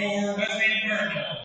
your Wesleyan Cardinals.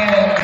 Eh,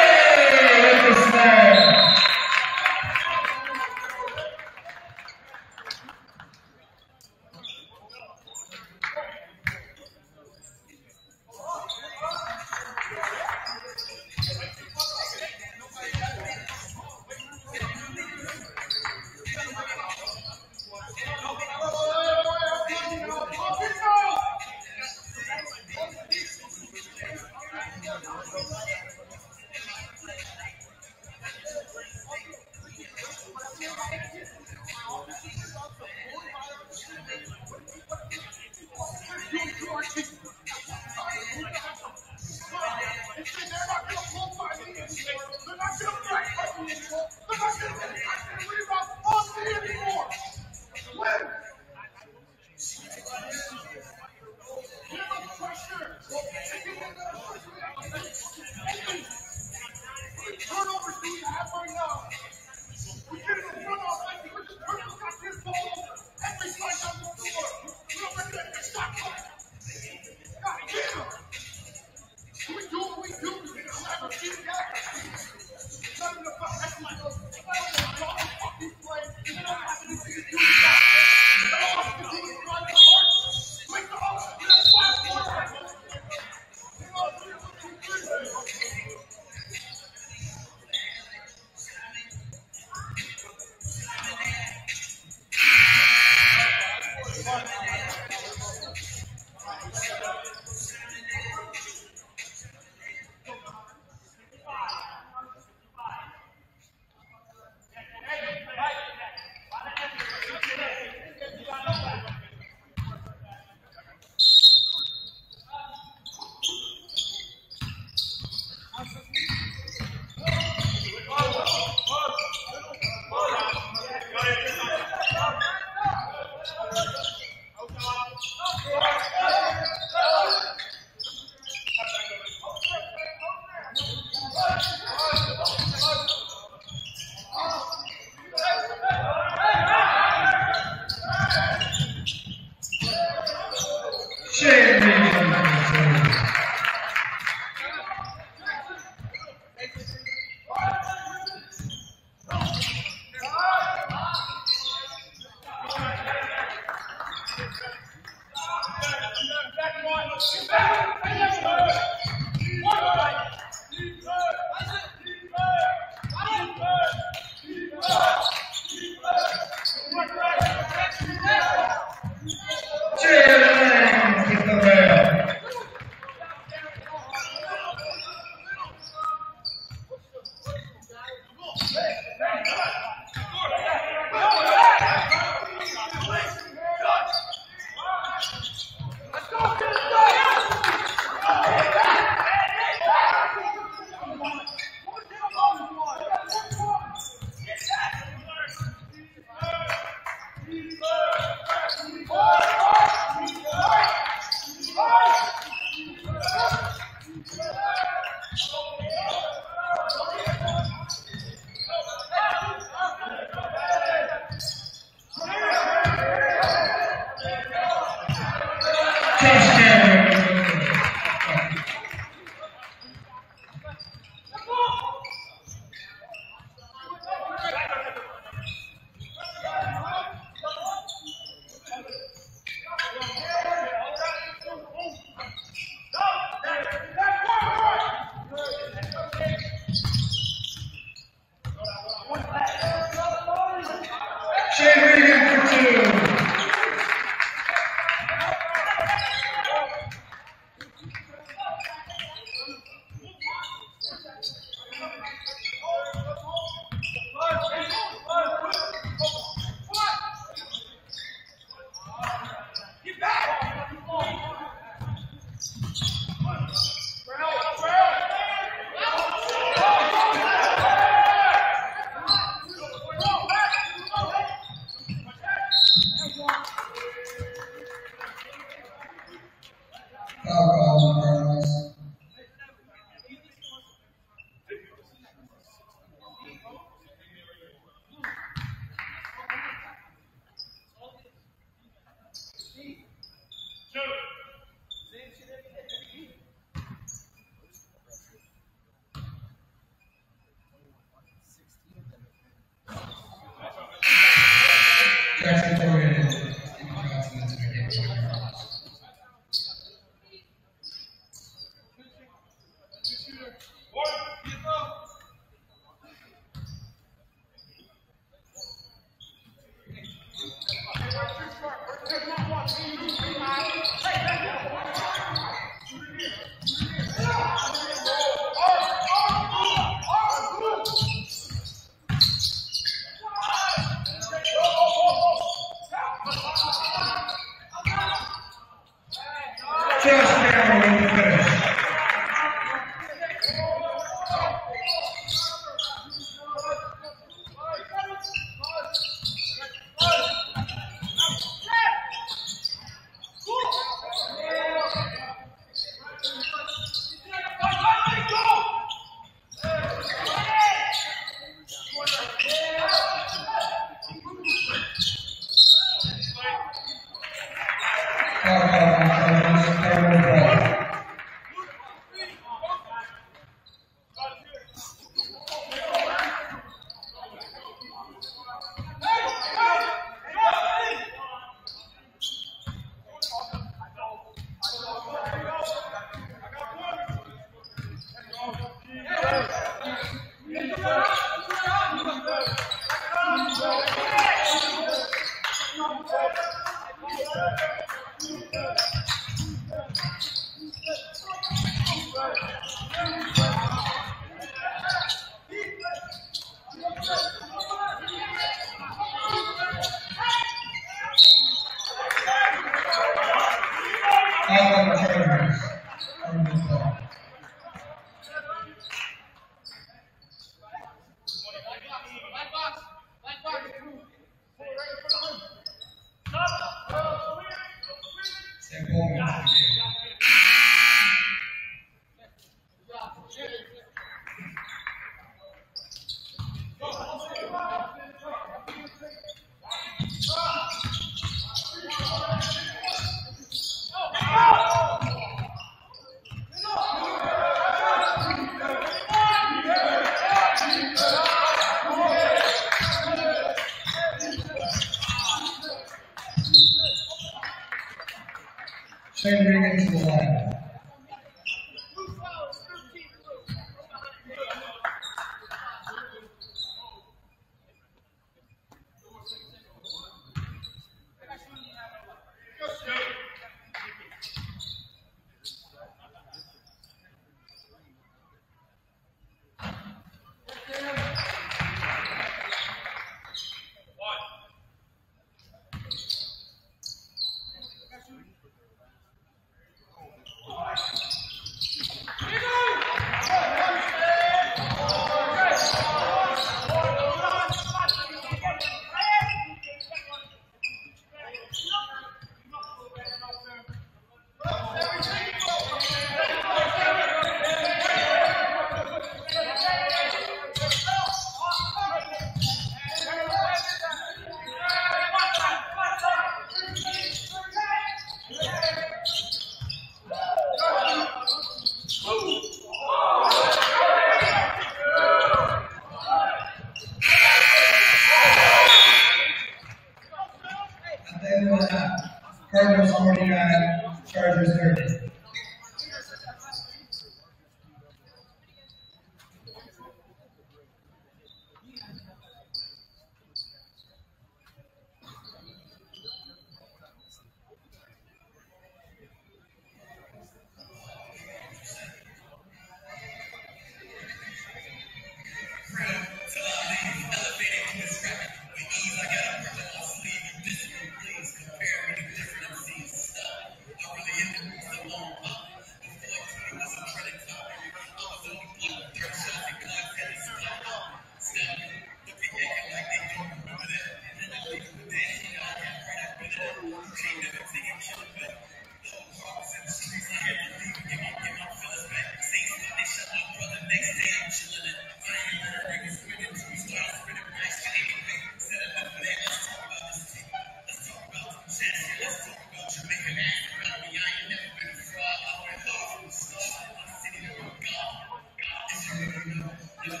Thank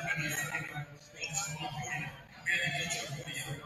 you.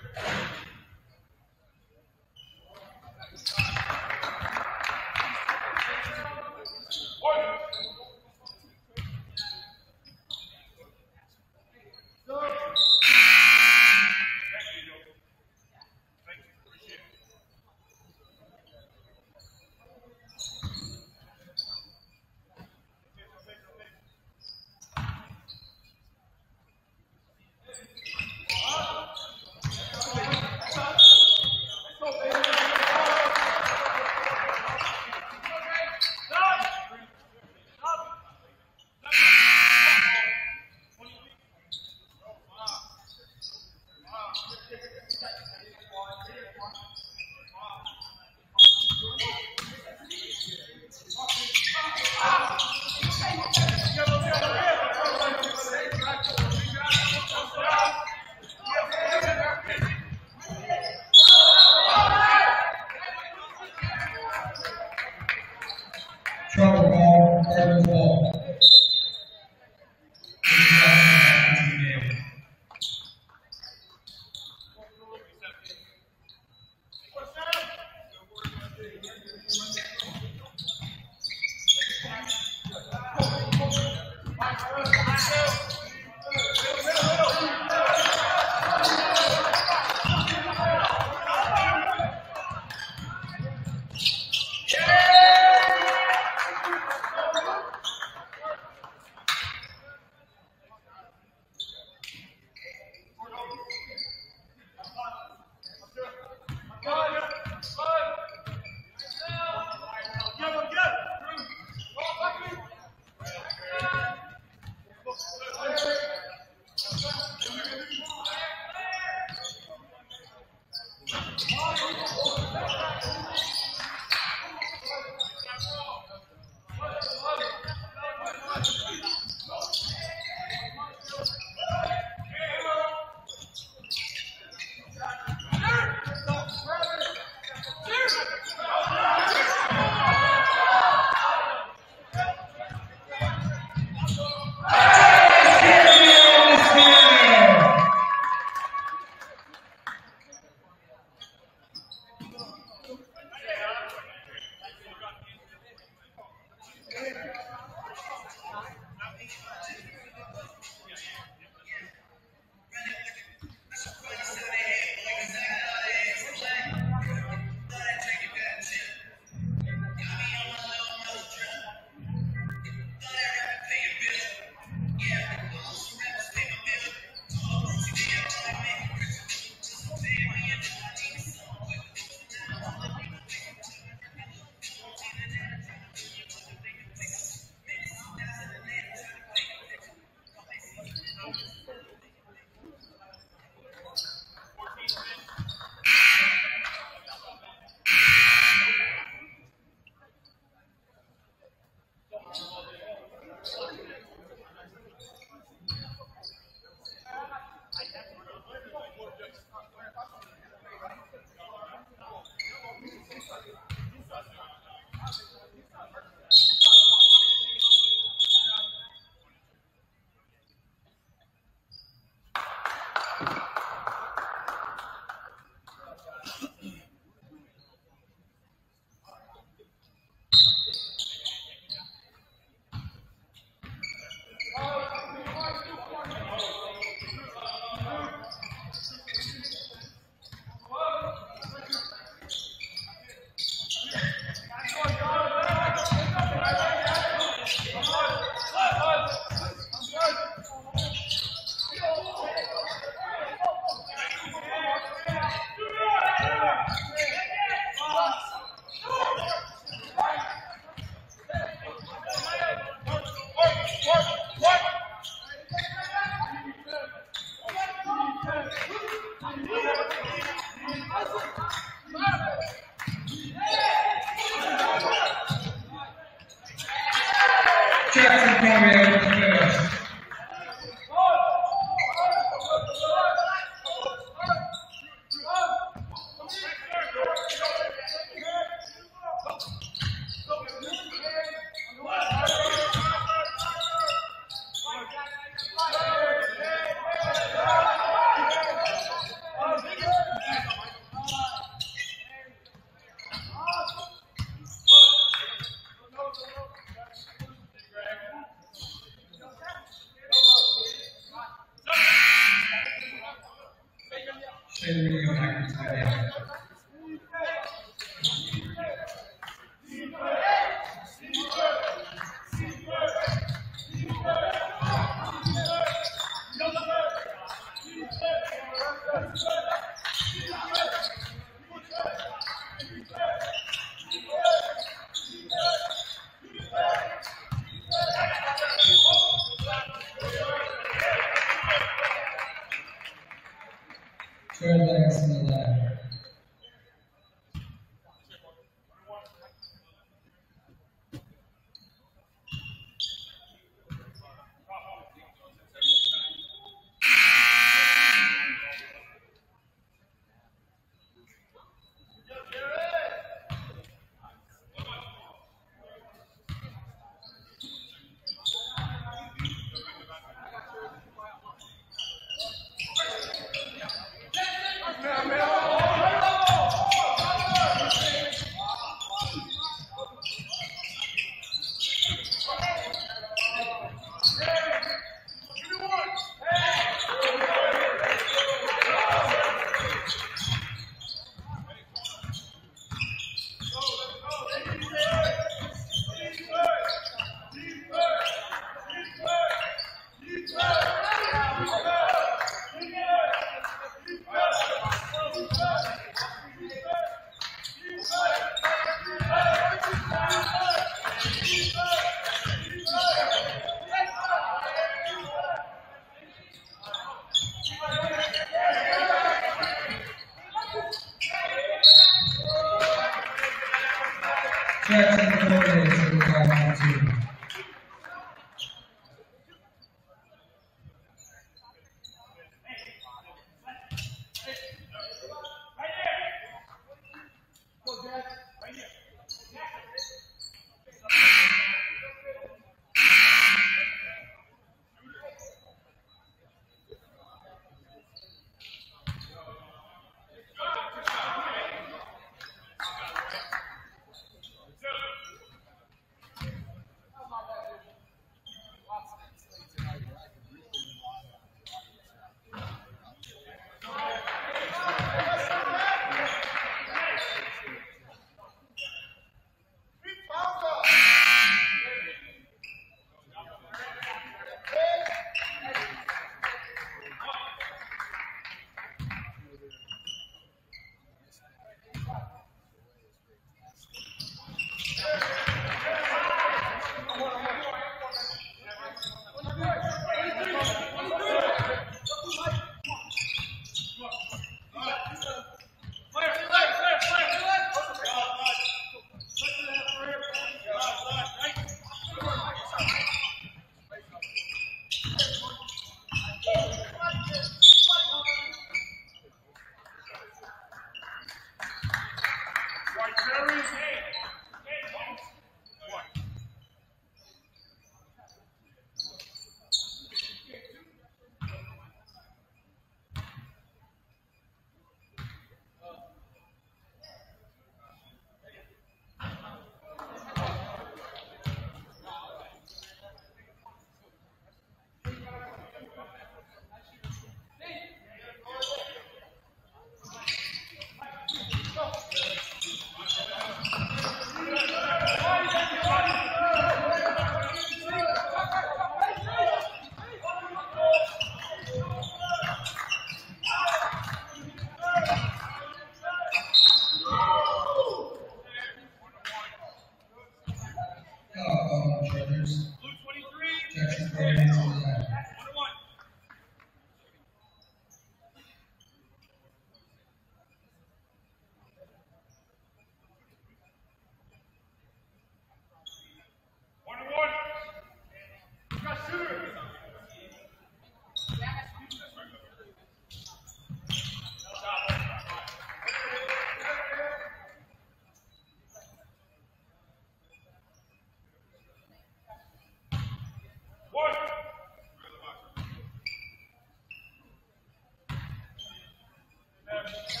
Thank you.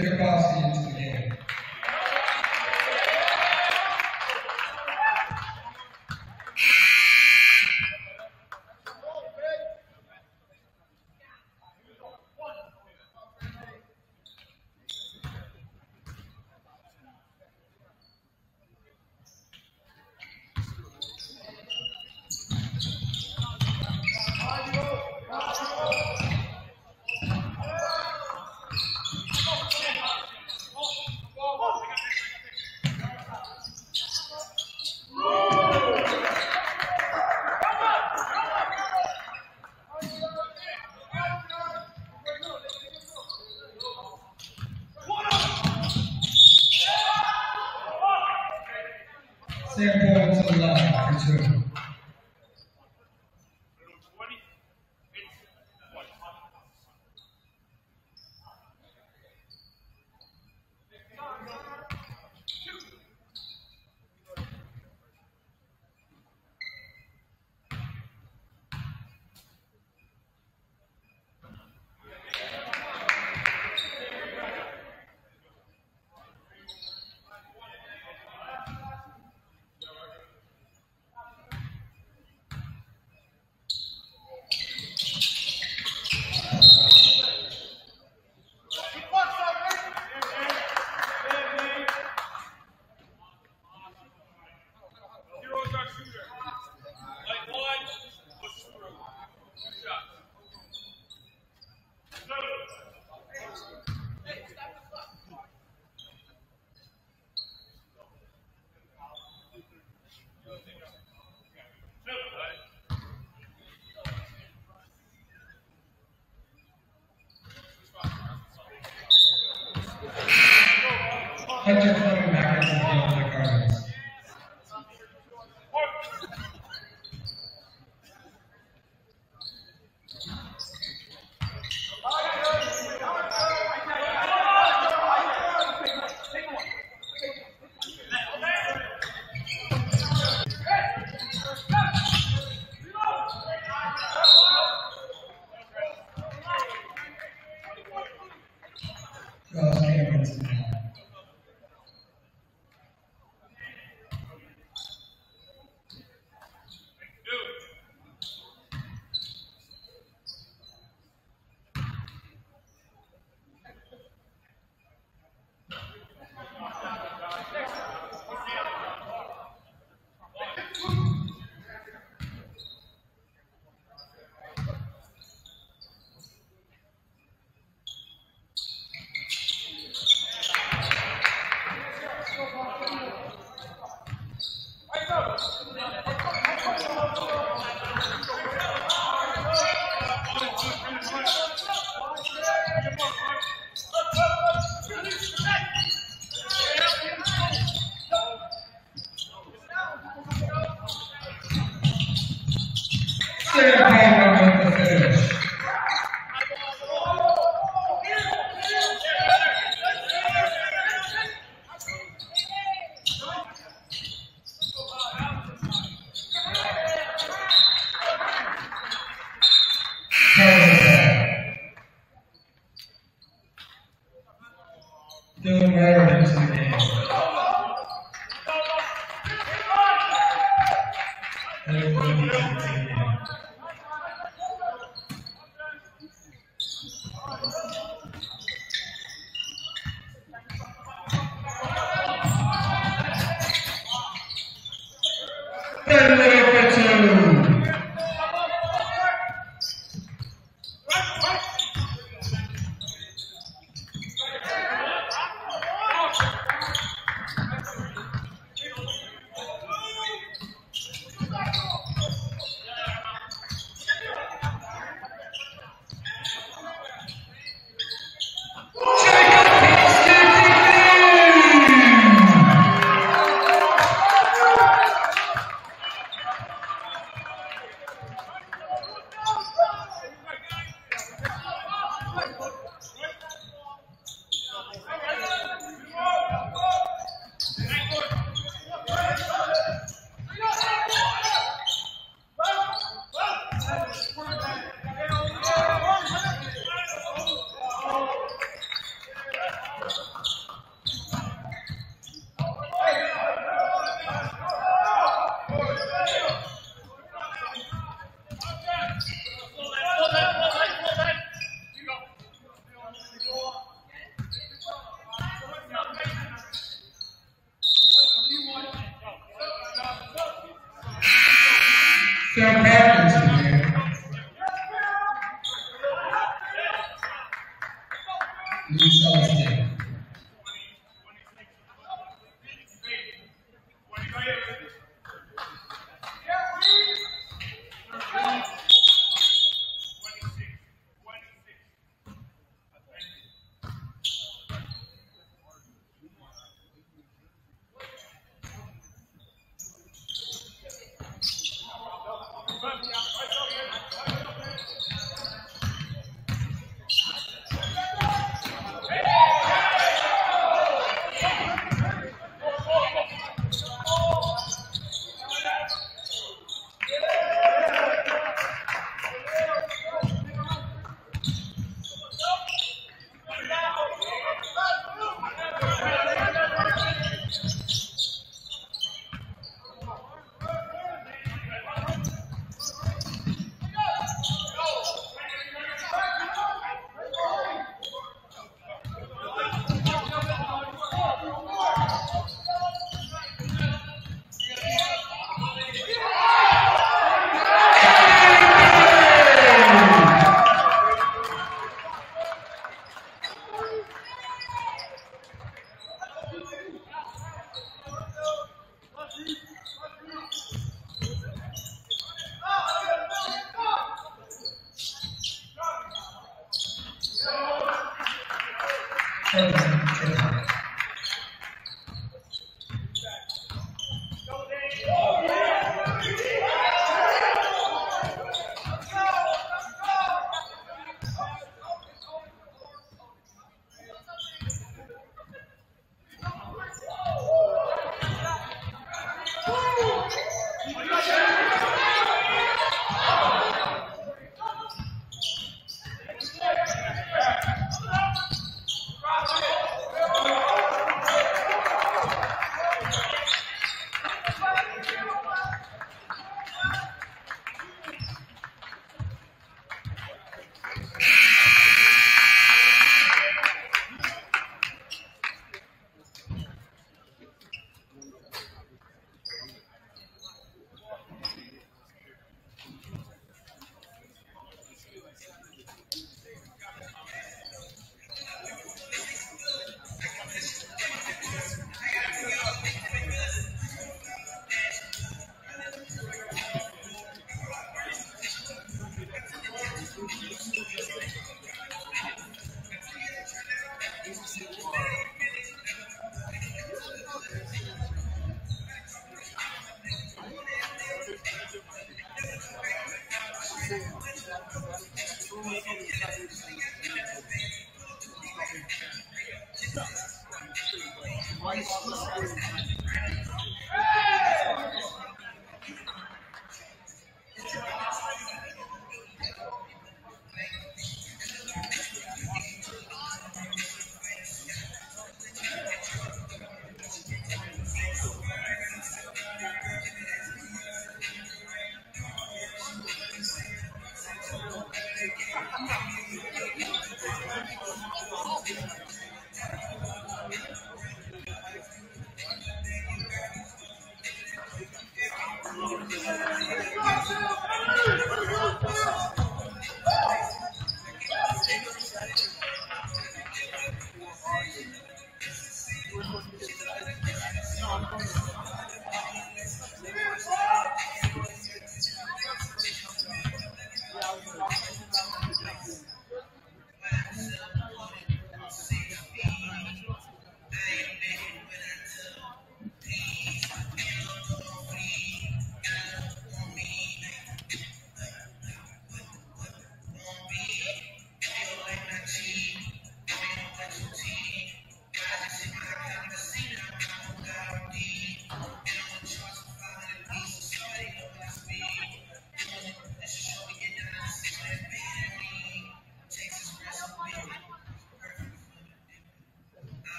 que é capaz de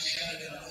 Canada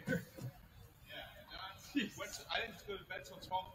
here. yeah, and I, went to, I didn't go to bed till 12